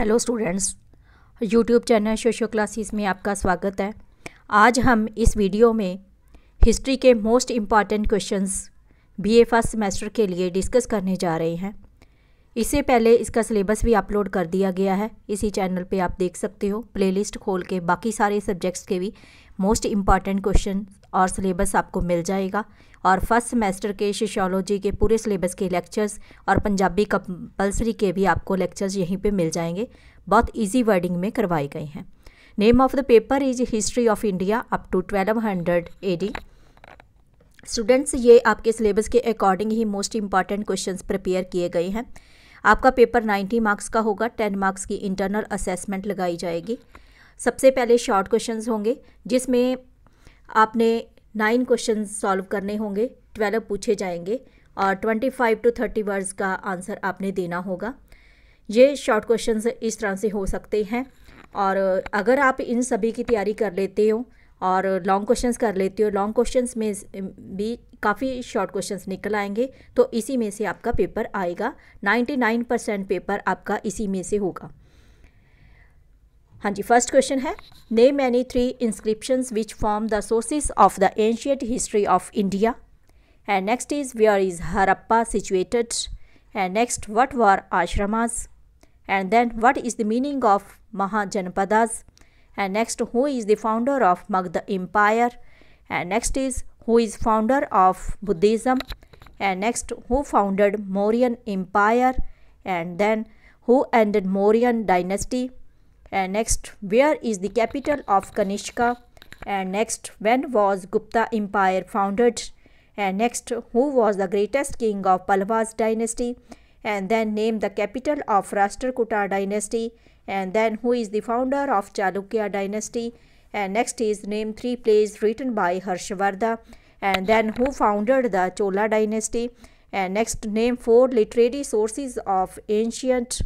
Hello students YouTube channel शोशो classes में आपका स्वागत है। आज हम इस वीडियो में हिस्ट्री के most important questions BA first semester के लिए डिस्कस करने जा रहे हैं। इससे पहले इसका सिलेबस भी अपलोड कर दिया गया है। इसी चैनल पे आप देख सकते हो। प्लेलिस्ट खोल के बाकी सारे सब्जेक्ट्स के भी मोस्ट इंपॉर्टेंट क्वेश्चन और सिलेबस आपको मिल जाएगा। और फ़र्स्ट सेमेस्टर के सोशोलॉजी के पूरे सिलेबस के लेक्चर्स और पंजाबी कंपलसरी के भी आपको लेक्चर्स यहीं पे मिल जाएँगे। बहुत इजी वर्डिंग में करवाए गए हैं। Name of the paper is history of India up to twelve hundred A D students ये आपके सिलेबस के अकॉर्डिंग ही मोस्ट इंपॉर्टेंट क्वेश्चन प्रिपेयर किए गए हैं। आपका पेपर 90 मार्क्स का होगा। 10 मार्क्स की इंटरनल असेसमेंट लगाई जाएगी। सबसे पहले शॉर्ट क्वेश्चंस होंगे, जिसमें आपने नाइन क्वेश्चन सॉल्व करने होंगे ट्वेल्व पूछे जाएँगे और twenty five to thirty words का आंसर आपने देना होगा। ये शॉर्ट क्वेश्चन इस तरह से हो सकते हैं और अगर आप इन सभी की तैयारी कर लेते हो और लॉन्ग क्वेश्चंस कर लेते हो लॉन्ग क्वेश्चंस में भी काफ़ी शॉर्ट क्वेश्चंस निकल आएँगे तो इसी में से आपका पेपर आएगा। 99 परसेंट पेपर आपका इसी में से होगा। हाँ जी फर्स्ट क्वेश्चन है name any three inscription which form the sources of the ancient history of India and next is where is Harappa situated and next what were ashramas and then what is the meaning of mahajanapadas and next who is the founder of Magadha empire and next is who is founder of Buddhism and next who founded Mauryan empire and then who ended Mauryan dynasty And next where is the capital of Kanishka? And next when was Gupta empire founded? And next who was the greatest king of Palwas dynasty? And then name the capital of Rashtrakuta dynasty. And then who is the founder of Chalukya dynasty? And next is name three plays written by Harshvardha. And then who founded the Chola dynasty? And next name four literary sources of ancient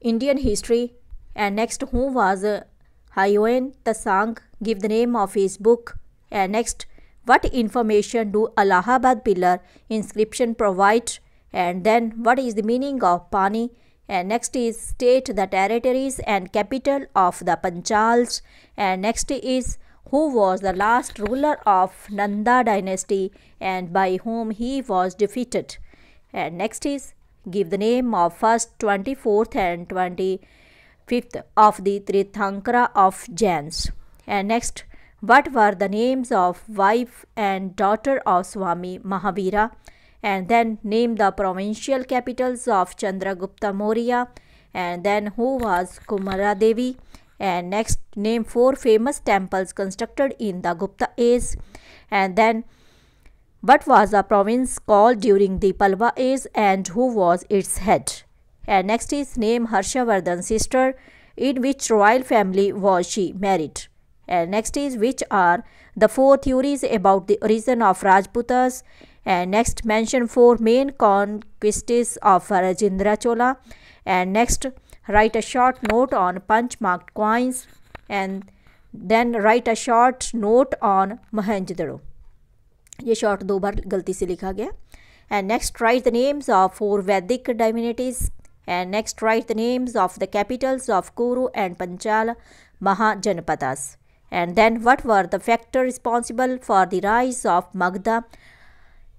Indian history. And next, who was Hayoen Tasang? Give the name of his book. And next, what information do Allahabad pillar inscription provide? And then, what is the meaning of Pani? And next is state the territories and capital of the Panchals. And next is who was the last ruler of Nanda dynasty and by whom he was defeated. And next is Give the name of first, 24th and 25th of the Tirthankara of Jains. And next, what were the names of wife and daughter of Swami Mahavira? And then name the provincial capitals of Chandragupta Maurya. And then who was Kumara Devi? And next, name four famous temples constructed in the Gupta age. And then what was the province called during the Palwa age and who was its head? And next is name Harshavardhan's sister. In which royal family was she married? And next is which are the four theories about the origin of Rajputas? And next mention four main conquests of Rajendra Chola. And next write a short note on punch marked coins. And then write a short note on Mohenjo-daro. ये short दो बार गलती से लिखा गया। And next write the names of four Vedic divinities and next write the names of the capitals of Kuru and Panchal mahajanapadas and then what were the factor responsible for the rise of Magadha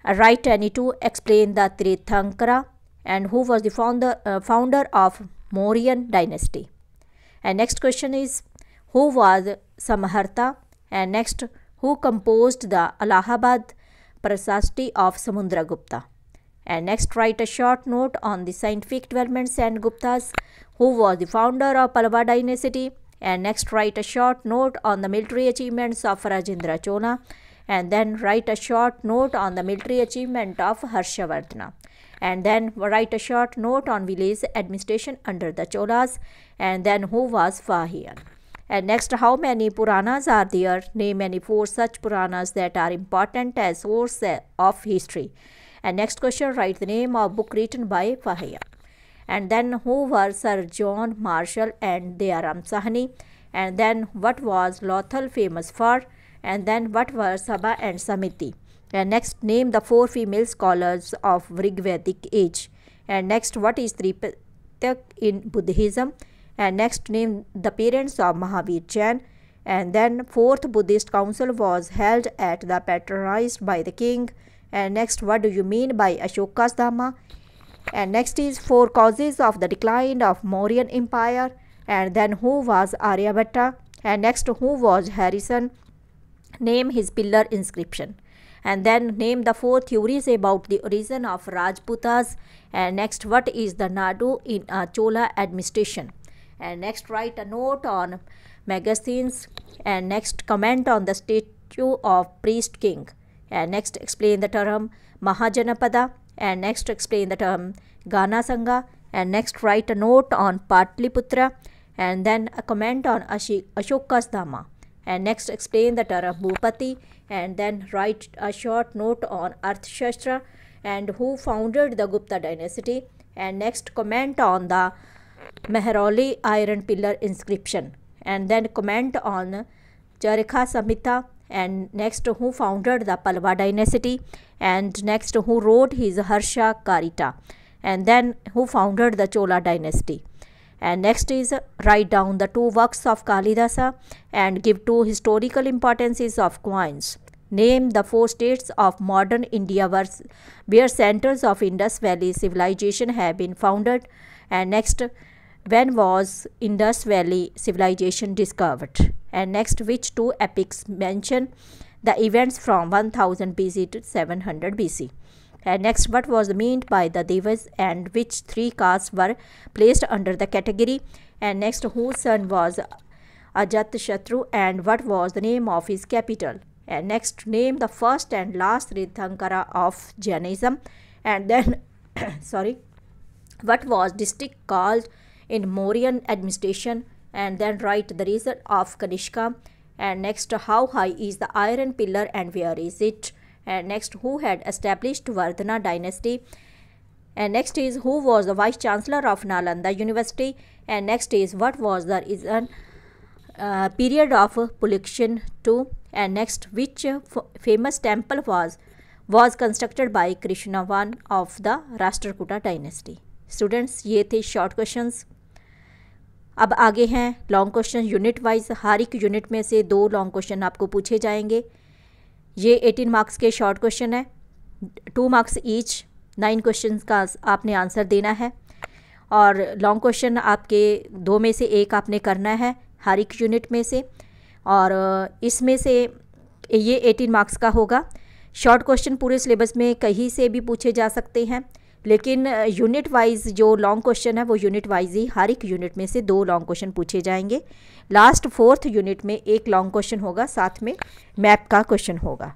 write any two explain the Tirthankara and who was the founder founder of Mauryan dynasty and next question is who was Samaharta and next who composed the Allahabad Prasasti of Samundragupta. And next write a short note on the scientific developments and Guptas, who was the founder of Pallava dynasty. And next write a short note on the military achievements of Rajendra Chola. And then write a short note on the military achievement of Harshavardhana. And then write a short note on village administration under the Cholas. And then who was Fahian. And next, how many Puranas are there? Name any four such Puranas that are important as source of history. And next question, write the name of book written by Fahia. And then who were Sir John Marshall and Dayaram Sahni? And then what was Lothal famous for? And then what were Sabha and Samiti? And next, name the four female scholars of Rigvedic age. And next, what is Sahityak in Buddhism. And next name the parents of Mahavir Jain. And then fourth Buddhist council was held at the patronized by the king. And next what do you mean by Ashoka's Dhamma? And next is four causes of the decline of Mauryan Empire. And then who was Aryabhatta? And next who was Harrison? Name his pillar inscription and then name the four theories about the origin of Rajputas and next what is the Nadu in a Chola administration and next write a note on magazines. And next comment on the statue of priest king. And next explain the term Mahajanapada. And next explain the term Gana Sangha and next write a note on Patliputra. And then a comment on Ashoka's Dhamma and next explain the term Bhupati. And then write a short note on Arthashastra. And who founded the Gupta dynasty? And next comment on the Mehrauli iron pillar inscription and then comment on Charikha Samhita and next who founded the Palwa dynasty and next who wrote his Harsha Karita and then who founded the Chola dynasty and next is write down the two works of Kalidasa and give two historical importances of coins. Name the four states of modern India where centers of Indus Valley civilization have been founded. And next, when was Indus Valley civilization discovered? And next, which two epics mention the events from 1000 BC to 700 BC? And next, what was meant by the Devas and which three castes were placed under the category? And next, whose son was Ajat Shatru and what was the name of his capital? And next, name the first and last Tirthankara of Jainism. And then, sorry, what was district called in Mauryan administration? And then write the reason of Kanishka. And next, how high is the iron pillar and where is it? and next who had established Vardhana dynasty and next is who was the vice chancellor of Nalanda University and next is what was the reason uh, period of Pulakeshin II and next which famous temple was was constructed by Krishna Krishnavan of the Rashtrakuta dynasty students ये थे short questions अब आगे हैं long question unit wise हर एक unit में से दो लॉन्ग क्वेश्चन आपको पूछे जाएँगे। ये एटीन मार्क्स के शॉर्ट क्वेश्चन है। Two marks each nine question का आपने आंसर देना है। और लॉन्ग क्वेश्चन आपके दो में से एक आपने करना है, हर एक यूनिट में से। और इसमें से ये एटीन मार्क्स का होगा। शॉर्ट क्वेश्चन पूरे सिलेबस में कहीं से भी पूछे जा सकते हैं। लेकिन यूनिट वाइज जो लॉन्ग क्वेश्चन है, वो यूनिट वाइज ही हर एक यूनिट में से दो लॉन्ग क्वेश्चन पूछे जाएँगे। लास्ट फोर्थ यूनिट में एक लॉन्ग क्वेश्चन होगा, साथ में मैप का क्वेश्चन होगा।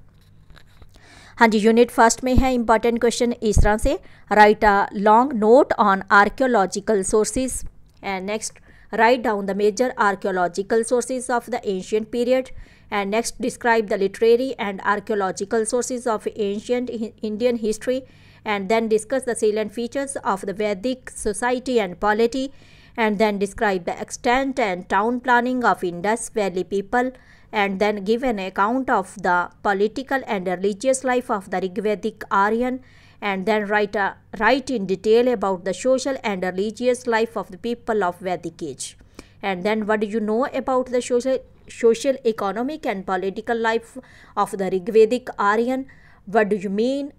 हाँ जी यूनिट फ़र्स्ट में है इंपॉर्टेंट क्वेश्चन इस तरह से। Write a long note on archaeological sources and next write down the major archaeological sources of the ancient period and next describe the literary and archaeological sources of ancient Indian history and then discuss the salient features of the Vedic society and polity and then describe the extent and town planning of Indus Valley people and then give an account of the political and religious life of the Rigvedic Aryan and then write, a, write in detail about the social and religious life of the people of Vedic age. And then what do you know about the social, social economic and political life of the Rigvedic Aryan? What do you mean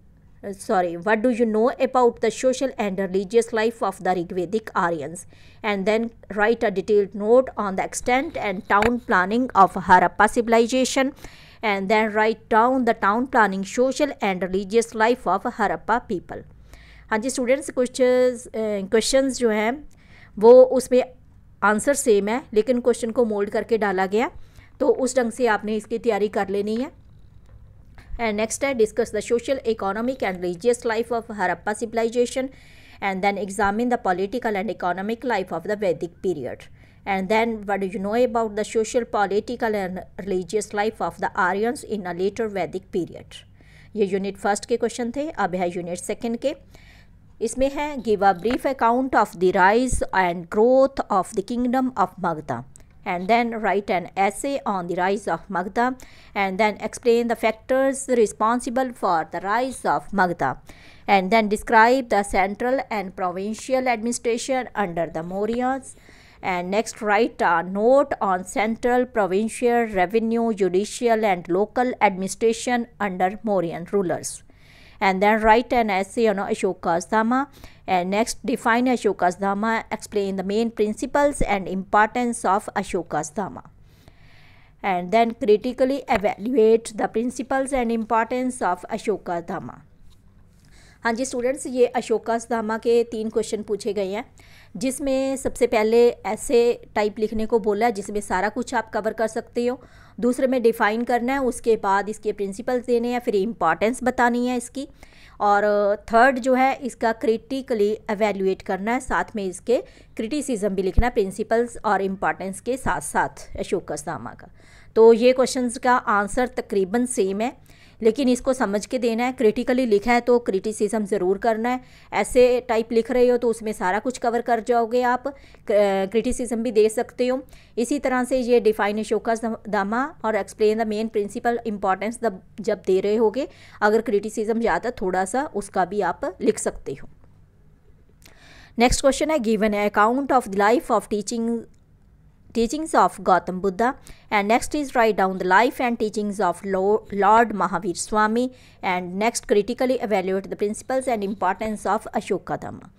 sorry, what do you know about the social and religious life of the Rigvedic Aryans? And then write a detailed note on the extent and town planning of Harappa civilization. And then write down the town planning, social and religious life of Harappa people. हाँ जी students कुछ questions जो हैं वो उसमें answer same है लेकिन question को mould करके डाला गया तो उस ढंग से आपने इसकी तैयारी कर लेनी है And next I discuss the social, economic and religious life of Harappa civilization and then examine the political and economic life of the Vedic period. And then what do you know about the social, political and religious life of the Aryans in a later Vedic period? ये unit first के question थे अब है unit second के इसमें है give a brief account of the rise and growth of the kingdom of Magadha and then write an essay on the rise of Magda and then explain the factors responsible for the rise of Magda and then describe the central and provincial administration under the Mauryas and next write a note on central provincial revenue judicial and local administration under Mauryan rulers and then write an essay on Ashoka's Dhamma and next define Ashoka's Dhamma explain the main principles and importance of Ashoka's Dhamma and then critically evaluate the principles and importance of Ashoka Dhamma हाँ जी students ये अशोका धामा के तीन question पूछे गए हैं जिसमें सबसे पहले ऐसे टाइप लिखने को बोला है जिसमें सारा कुछ आप कवर कर सकते हो। दूसरे में डिफ़ाइन करना है, उसके बाद इसके प्रिंसिपल्स देने हैं, फिर इम्पॉर्टेंस बतानी है इसकी। और थर्ड जो है, इसका क्रिटिकली एवेल्यूएट करना है, साथ में इसके क्रिटिसिज्म भी लिखना है प्रिंसिपल्स और इम्पॉर्टेंस के साथ साथ अशोक धामा का। तो ये क्वेश्चंस का आंसर तकरीबन सेम है। लेकिन इसको समझ के देना है क्रिटिकली लिखा है तो क्रिटिसिज्म ज़रूर करना है। ऐसे टाइप लिख रहे हो तो उसमें सारा कुछ कवर कर जाओगे आप क्रिटिसिज्म भी दे सकते हो। इसी तरह से ये डिफाइन शोका दामा और explain the main principle importance जब दे रहे होगे, अगर क्रिटिसिज्म ज़्यादा थोड़ा सा उसका भी आप लिख सकते हो। नेक्स्ट क्वेश्चन है given account of the life of teaching teachings of Gautam Buddha and next is write down the life and teachings of Lord Mahavir Swami and next critically evaluate the principles and importance of Ashoka Dhamma.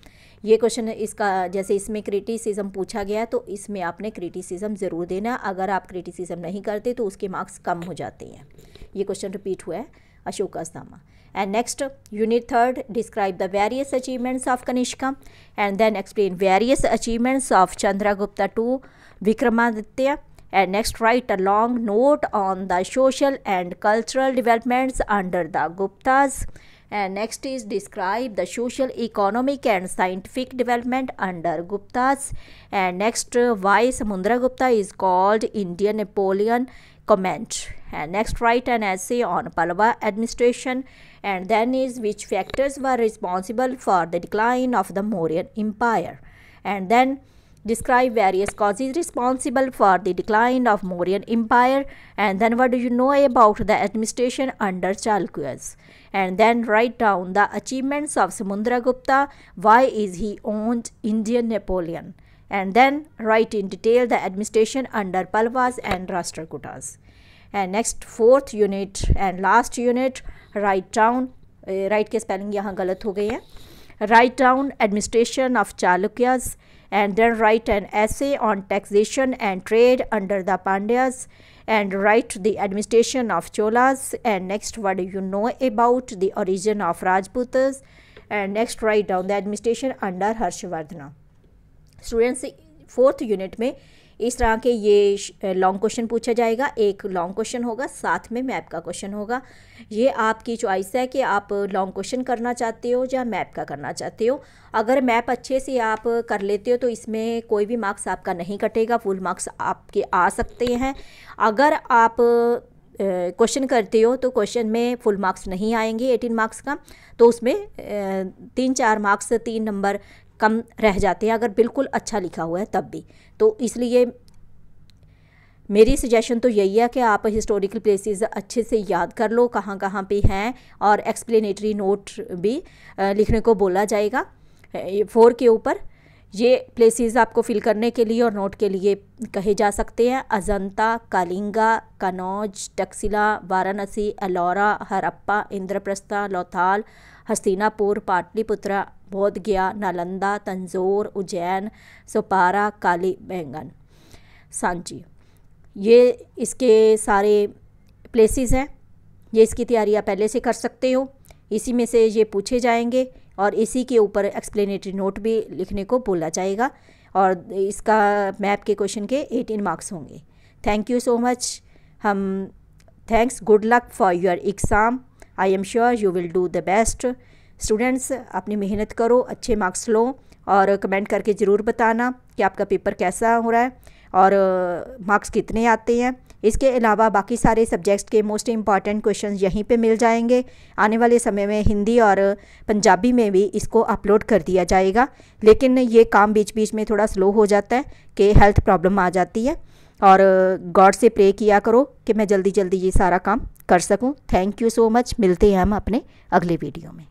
ये question इसका जैसे इसमें criticism पूछा गया तो इसमें आपने criticism ज़रूर देना अगर आप क्रिटिसिज्म नहीं करते तो उसके मार्क्स कम हो जाते हैं ये क्वेश्चन रिपीट हुआ है अशोका धामा and next unit third describe the various achievements of kanishka and then explain various achievements of chandragupta ii Vikramaditya and next write a long note on the social and cultural developments under the Guptas and next is describe the social economic and scientific development under Guptas and next why Samudra Gupta is called Indian Napoleon comment and next write an essay on Pallava administration. And then is which factors were responsible for the decline of the Mauryan empire. And then describe various causes responsible for the decline of Mauryan Empire. And then what do you know about the administration under Chalukyas and then write down the achievements of Samudragupta why is he owned Indian Napoleon? And then write in detail the administration under Palwas and Rashtrakutas and next fourth unit and last unit write down write के spelling यहाँ गलत हो गई है write down administration of Chalukyas and then write an essay on taxation and trade under the Pandyas and write the administration of Cholas and next what do you know about the origin of Rajputas and next write down the administration under Harshvardhana. Students fourth unit में इस तरह के ये long question पूछा जाएगा। एक long question होगा, साथ में मैप का क्वेश्चन होगा। ये आपकी चॉइस है कि आप लॉन्ग क्वेश्चन करना चाहते हो या मैप का करना चाहते हो। अगर मैप अच्छे से आप कर लेते हो तो इसमें कोई भी मार्क्स आपका नहीं कटेगा फुल मार्क्स आपके आ सकते हैं। अगर आप क्वेश्चन करते हो तो क्वेश्चन में फुल मार्क्स नहीं आएँगे एटीन मार्क्स का। तो उसमें तीन चार मार्क्स तीन नंबर कम रह जाते हैं, अगर बिल्कुल अच्छा लिखा हुआ है तब भी। तो इसलिए मेरी सजेशन तो यही है कि आप हिस्टोरिकल प्लेसेस अच्छे से याद कर लो, कहाँ कहाँ पे हैं, और एक्सप्लेनेटरी नोट भी लिखने को बोला जाएगा फोर के ऊपर। ये प्लेसेस आपको फिल करने के लिए और नोट के लिए कहे जा सकते हैं। अजंता, कालिंगा, कनौज, टक्सिला, वाराणसी, अलोरा, हरप्पा, इंद्रप्रस्था, लोथाल, हस्तिनापुर, पाटलिपुत्रा बोध गया नालंदा, तंजोर, उज्जैन, सोपारा, काली, बैंगन। सांची। ये इसके सारे प्लेसेस हैं। ये इसकी तैयारी आप पहले से कर सकते हो। इसी में से ये पूछे जाएँगे और इसी के ऊपर एक्सप्लेनेटरी नोट भी लिखने को बोला जाएगा और इसका मैप के क्वेश्चन के 18 मार्क्स होंगे। थैंक यू सो मच हम thanks good luck for your exam I am sure you will do the best students अपनी मेहनत करो, अच्छे मार्क्स लो और कमेंट करके ज़रूर बताना कि आपका पेपर कैसा हो रहा है और मार्क्स कितने आते हैं। इसके अलावा बाकी सारे सब्जेक्ट्स के मोस्ट इंपॉर्टेंट क्वेश्चन यहीं पे मिल जाएँगे। आने वाले समय में हिंदी और पंजाबी में भी इसको अपलोड कर दिया जाएगा। लेकिन ये काम बीच बीच में थोड़ा स्लो हो जाता है कि हेल्थ प्रॉब्लम आ जाती है और गॉड से प्रे किया करो कि मैं जल्दी जल्दी ये सारा काम कर सकूँ। Thank you so much. मिलते हैं हम अपने अगले वीडियो में।